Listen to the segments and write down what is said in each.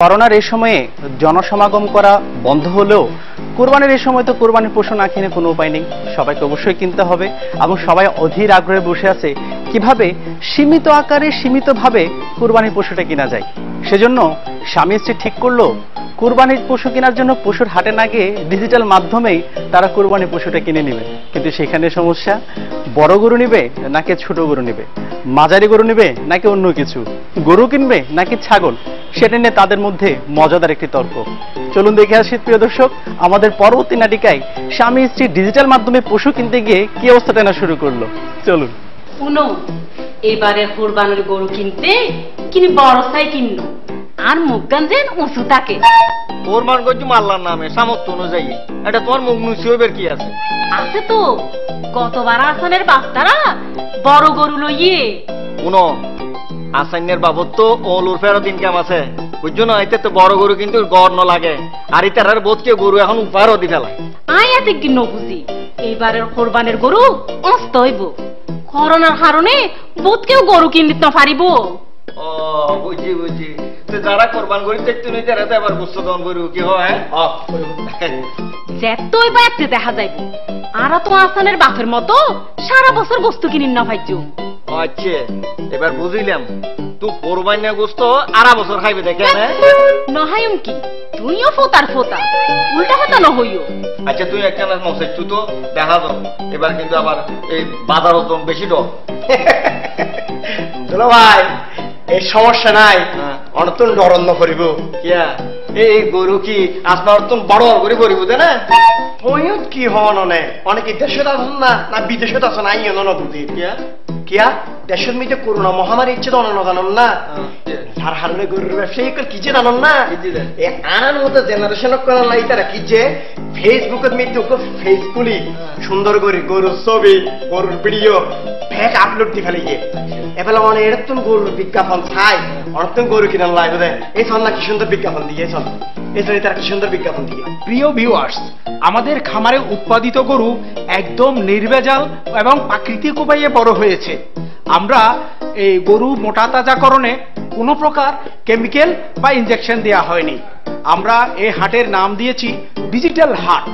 করোনার এই সময়ে জনসমাগম করা বন্ধ হলেও কোরবানির এই সময় তো কোরবানির পশু না কিনে কোনো উপায় নেই। সবাইকে অবশ্যই কিনতে হবে এবং সবাই অধীর আগ্রহে বসে আছে কীভাবে সীমিত আকারে, সীমিতভাবে কোরবানির পশুটা কিনা যায়। সেজন্য স্বামী স্ত্রী ঠিক করল, কোরবানির পশু কেনার জন্য পশুর হাটে না গিয়ে ডিজিটাল মাধ্যমেই তারা কোরবানির পশুটা কিনে নেবে। কিন্তু সেখানে সমস্যা, বড় গরু নিবে নাকি ছোট গরু নিবে? মাঝারি গরু নিবে নাকি অন্য কিছু? গরু কিনবে নাকি ছাগল? সেটা নিয়ে তাদের মধ্যে মজাদার একটি তর্ক। চলুন দেখে আসি প্রিয় দর্শক আমাদের পরবর্তী নাটিকায় স্বামী স্ত্রী ডিজিটাল মাধ্যমে পশু কিনতে গিয়ে কি অবস্থা টানা শুরু করল? চলুন। শুনো এবারে কোরবানির গরু কিনতে কিনি বড় সাই কিনলো। আর যেন উঁচু থাকে কোরবান করছি আল্লাহর নামে সামর্থ্য অনুযায়ী। এটা তোমার মুখ হইবার কি আছে? আছে তো। গতবার আসানের বাস্তারা বড় গরু লইয়ে শুনো আসাইনের বাবদ তো অলুর ফেরত ইনকাম আছে। বুঝছ না? এতে তো বড় গরু কিন্তু গড় ন লাগে। আর ইতার বোধকে গরু এখন উপারও দি ফেলায় আয় এতে কি নবুঝি এইবারের কোরবানের গরু অস্ত হইব। করোনার কারণে বোধ কেউ গরু কিনতে পারিব। ও বুঝছি তো যারা কোরবান করি দেখতে নেই তারা তো এবার বুঝছ দন গরু কি হয় অ, যেত এবার দেখা যাইব। আর তো আসানের বাপের মতো সারা বছর বস্তু কিনিন না ভাইজু আচ্ছা এবার বুঝিলাম। তুই কোরবান না গোস্ত আড়া বছর খাইবে দেখে না নহায়ম কি? তুইও ফোতার ফোতা। উল্টা কথা নহইও। আচ্ছা তুই একটা মশাই তুই তো দেখা যাও। এবার কিন্তু আবার এই বাজার ওজন বেশি ডর দুলো ভাই এই সমস্যা নাই। হ্যাঁ। অনতন ডরন্ন করিব। কিয়া? এই গরু কি আসবার তো বড় করে করিব দে না? ওইত কি হন অনে? অনেকে দেশত আছেন না? না বিদেশত আছেন আই অনন বুঝি কিয়া? কিয়া দেশের মধ্যে করোনা মহামারী ইচ্ছে তো অনন জানন না। যার হারণে গরুর ব্যবসায়ী কি যে জানন না? এ আনার মতো জেনারেশন করার লাই তারা কি যে? ফেসবুকের খুলি হ্যাঁ। সুন্দর করে গরুর ছবি গরুর ভিডিও ফেক আপলোড দি ফেলে গিয়ে। এবেলা মানে এরকম গরুর বিজ্ঞাপন চাই অনেকক্ষণ গরু কিনার লাই বোধ এই চল না কি সুন্দর বিজ্ঞাপন দিয়ে চল। এই চল তার কি সুন্দর বিজ্ঞাপন দিয়ে। প্রিয় ভিউয়ার্স আমাদের খামারে উৎপাদিত গরু একদম নির্ভেজাল এবং প্রাকৃতিক উপায়ে বড় হয়েছে। আমরা এই গরু মোটা তাজাকরণে কোনো প্রকার কেমিক্যাল বা ইনজেকশন দেওয়া হয়নি। আমরা এই হাটের নাম দিয়েছি ডিজিটাল হাট।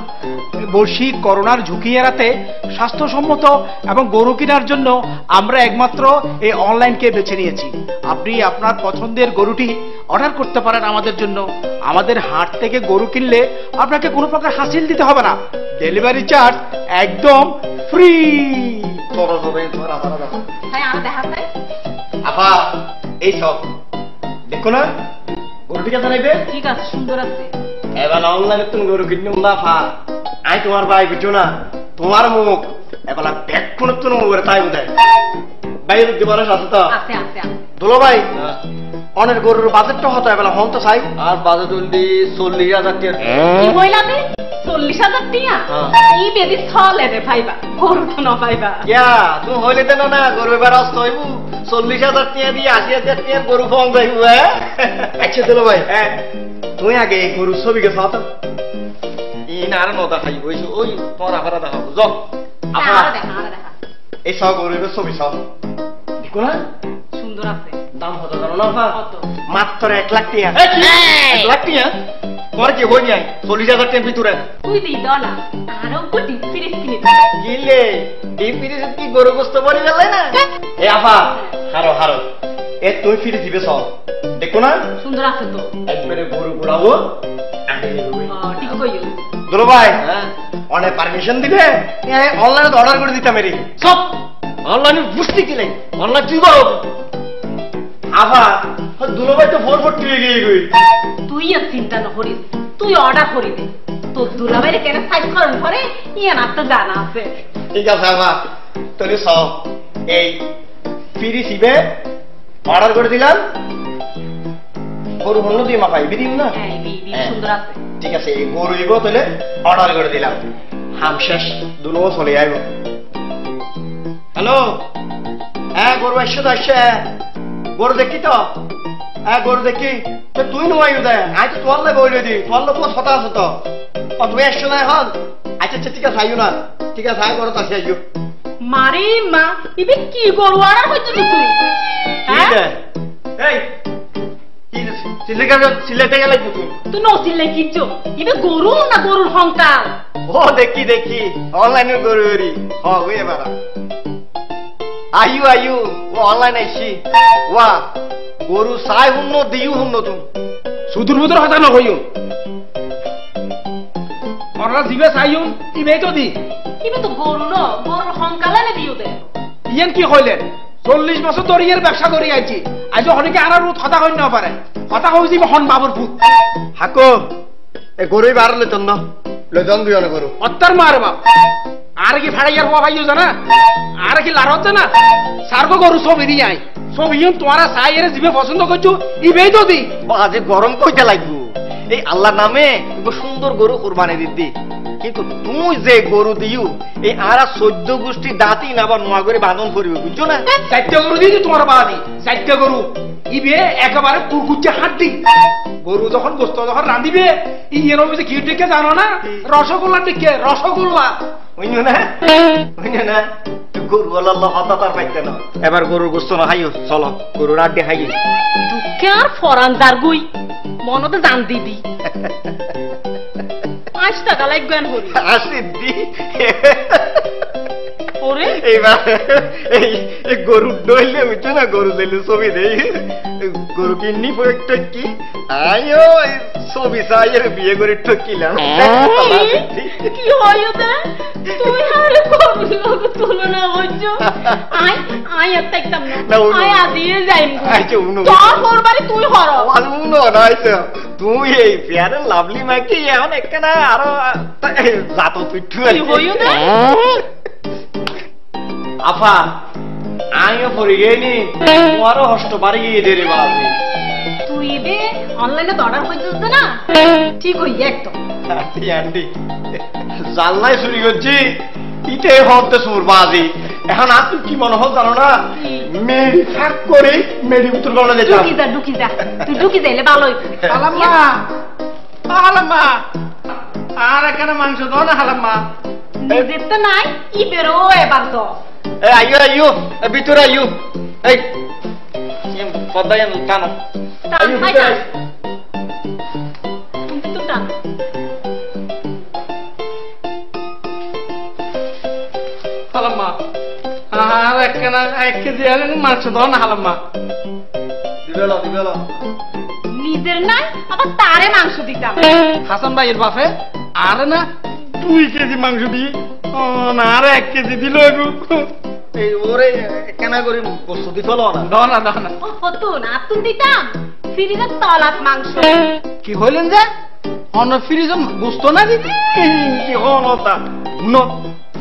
বৈশ্বিক করোনার ঝুঁকি এড়াতে স্বাস্থ্যসম্মত এবং গরু কেনার জন্য আমরা একমাত্র এই অনলাইনকে বেছে নিয়েছি। আপনি আপনার পছন্দের গরুটি অর্ডার করতে পারেন আমাদের জন্য। আমাদের হাট থেকে গরু কিনলে আপনাকে কোনো প্রকার হাসিল দিতে হবে না। ডেলিভারি চার্জ একদম ফ্রি আপা এই সব। দেখো না গরুটি কেন নেবে ঠিক আছে সুন্দর আছে। এবার অনলাইনে তুমি গরু কিনুম না ফা আই তোমার ভাই বুঝছ না? তোমার মুখ এবার ব্যাগ তুমি মুখে তাই বোধ বাইরে দিবার আছে তো? আছে আছে আছে। দুলো ভাই অনেক গরুর বাজেটটা হতো এবার হন তো চাই। আর বাজে তুললি চল্লিশ হাজার টাকা। চল্লিশ হাজার টিয়া হ্যাঁ। ই বেদি ছলে রে ভাইবা গরু তো ন ভাইবা। ইয়া তুমি হইলে দেন না গরু এবার অস্ত হইব চল্লিশ হাজার টাকা দিয়ে আশি হাজার টাকা গরু ফোন যাইব হ্যাঁ? আচ্ছা দুলো ভাই। হ্যাঁ। তুমি আগে এই গরুর ছবি গেছো তো ই আর নদা খাইব ওই ওই তোমার আফারা দেখাবো। দেখা এই সব গরুর ছবি সব দেখো না সুন্দর আছে। দাম কত জানো না মাত্র এক লাখ কি? এক লাখ টাকা তোমার কি হই নাই? চল্লিশ হাজার টাকা ভিতরে। তুই দি ডলা আরও কোটি ফিরিস কিনে গিলে ডিম পিরিস কি গরু গোস্ত বলি গেলে না? এ আপা হারো হারো। এ তুই ফিরে দিবে সব দেখো না? সুন্দর আছে তো। একবারে গরু ঠিক কইও। দুলো ভাই হ্যাঁ। অনেক পারমিশন দিবে? অনলাইনে অর্ডার করে দিতাম এরি সব। অনলাইনে বুঝতে কি নাই? অনলাইন তুই করো আভা দুলাভাই তো ফোর ফোরটি হয়ে গিয়ে গই তুই আর চিন্তা না করিস তুই অর্ডার করি দে তোর দুলাভাইরে কেন সাইজ করেন পরে ইয়ে না তো জানা আছে। ঠিক আছে আভা তাহলে সব এই ফিরি সিবে অর্ডার করে দিলাম। গরু বলল তুই মাপাই বিদিম না? হ্যাঁ হ্যাঁ। সুন্দর আছে। ঠিক আছে এই গরু দিব তাহলে অর্ডার করে দিলাম। হাম শেষ দুলো চলে আইব। হ্যালো? হ্যাঁ গরু আসছে তো আসছে। গরু দেখি তো? হ্যাঁ গরু দেখি। তো তুই দে। আই তো তোয়াল বই দি। তোয়াল লোক ছটা আছে তো। ও তুই আসছো না এখন? আচ্ছা আচ্ছা ঠিক আছে আইও না। ঠিক আছে আই গরু তাসি আইও। মারে মা ইবে কি গরু হইছিস তুই কি হ্যাঁ? এই গরু না গরুর হংকার? ও দেখি দেখি। অনলাইনে গরু গরি হ ওই এবার আয়ু আয়ু ও অনলাইন আইসি ওয়া গরু চাই শুন দিও শুন তুমি সুদূর বুদুর কথা নকইও ওরা জিবে চাইও ইবে তো দি ইবে তো গরু ন গরুর হংকালে নে দিও দে ইয়েন কি কইলেন চল্লিশ বছর ধরে ইয়ের ব্যবসা করে আইছি আজ অনেকে আনার রুত কথা কই না পারে কথা কইছি হন বাবুর পুত হাকো এ গরুই বার লেতন ন লেতন দিও না গরু অত্যার মার বাপ আর কি ফাড়াইয়ার বাবা ভাইও জানা আর কি লার হচ্ছে না সার্গ গরু সব এদিকে আই সব ইয়ন তোমারা সাই এর জিবে পছন্দ করছ ইবেই তো দি গরম কইতে লাগবো এই আল্লাহ নামে সুন্দর গরু কোরবানি দিদি কিন্তু তুই যে গরু দিও এই আরা চোদ্দ গোষ্ঠী দাঁতি না বা নোয়া করে বাঁধন করিবে বুঝছ না চারটে গরু দিয়েছি তোমার বাবা দি চারটে গরু ইবে একেবারে হাড্ডি গরু যখন গোস্ত যখন রাঁধিবে ইয়ের অফিসে কি টিকে জানো না রসগোল্লা টিকে রসগোল্লা বুঝছ না বুঝছ না গরু আল্লাহ হতা তার পাইতে না এবার গরুর গোস্ত না হাইও চলো গরুর আড্ডে হাইয়ে দুঃখে আর ফরানদার গুই? মনতে জান দিদি পাঁচ টাকা লাগবেন হরি আসি দি। ওরে এইবার এই গরু ডইলে বুঝছ না গরু দিলে ছবি দেই। গরু কিন্নি পরে টকি আইও চাইয়ের বিয়ে করে ঠকিলাম কি হয় ওটা তুই আর লোক করছ আই আই আর দেখতাম না না, আই আজিয়ে যাইম আচ্ছা, উনো। তোর করবারে তুই হর আলুনো নাইছে তুই এই ফেয়ার লাভলি মাকি এখন একখানা আরও জাত পিঠু কি হইও না আফা আমিও পড়ে গেনি তোমারও হষ্ট বাড়ি গিয়ে দেরে বাবু দে অনলাইনে তো অর্ডার করছিস না? ঠিক হই একদম। আন্টি জানলাই চুরি করছি। ইতে হতে সুর বাজি। এখন আর কি মনে হল জানো না? মেরি ফাঁক করে মেরি উত্তর গলা যেতাম ঢুকি যা ঢুকি যা। তুই ঢুকি যাইলে ভালো হইতো। হালাম্মা হালাম্মা। আর এখানে মাংস দাও না হালাম্মা। নিজের তো নাই ই বেরো এবার তো। এ আইও আইও ভিতরে আইও এই পদ্মায় টানো। তুমি তো টান হালাম্মা। আর একখানা এক কেজি আর মাংস দাও না হালাম্মা। দিবেলো দিবেলো। নিজের নাই আবার তারে মাংস দিতাম। হাসান ভাইয়ের বাপে আর না দুই কেজি মাংস ও না আর এক কেজি দিল এই ওরে কেন করে গোস্ত দিতে হলো না। দাও না না হতো না তুই দিতাম। ফ্রিজের তলাত মাংস। কি হইলেন যে? অন্য ফ্রিজ গুস্ত না দিদি? কি হন ওটা ন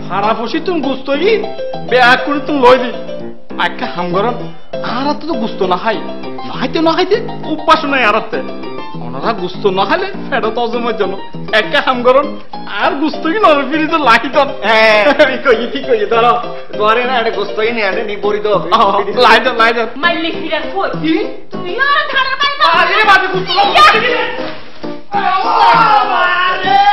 ভাড়া বসি তুমি গুস্ত ই করে তুমি লই দি। গরম আর তো গুস্ত না খাই। নাহাইতে নাহাইতে উপাস নাই আর আপনারা গুস্ত না হলে ফেরত অজমের জন্য। একা হাম করুন আর গুস্তই নরে ফিরি তো লাহি দন হ্যাঁ। কই কি কই ধরো। ঘরে না এটা গুস্তই নি আনে নি বড়ি দো লাই লাই মাইলি ফিরা কই? তুই আর আরে গুস্ত। আরে বাবা